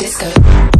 disco.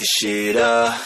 This shit up